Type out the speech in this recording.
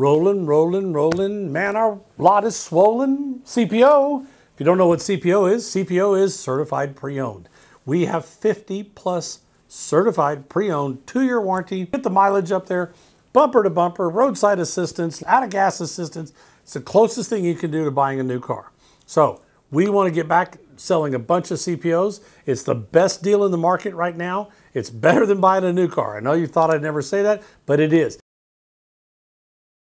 Rolling, rolling, rolling. Man, our lot is swollen. CPO. If you don't know what CPO is, CPO is certified pre-owned. We have 50 plus certified pre-owned two-year warranty. Get the mileage up there, bumper to bumper, roadside assistance, out of gas assistance. It's the closest thing you can do to buying a new car. So we want to get back selling a bunch of CPOs. It's the best deal in the market right now. It's better than buying a new car. I know you thought I'd never say that, but it is.